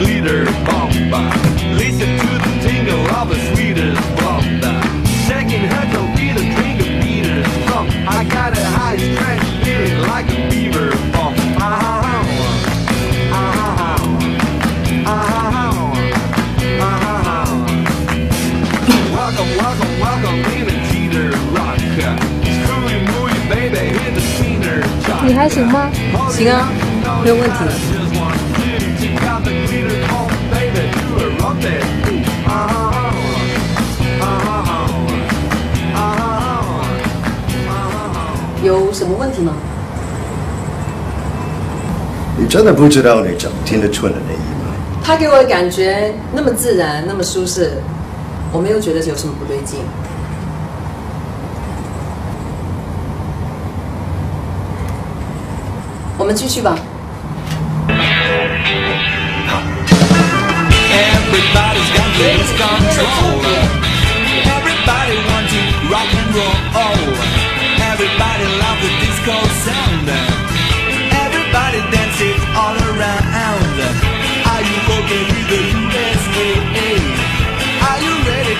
leader bomba. Listen to the tingle of the sweetest bomba. Second hand will be the drink of Peter's thumb. I got a high strength feeling like a beaver bomb. Welcome, welcome, welcome, in the teeter rock. Screwy, mooey, baby, in the tweener 你还行吗？行啊，没有问题。有什么问题吗？你真的不知道你整天的穿的内衣吗？他给我的感觉那么自然，那么舒适，我没有觉得有什么不对劲。我们继续吧。Everybody's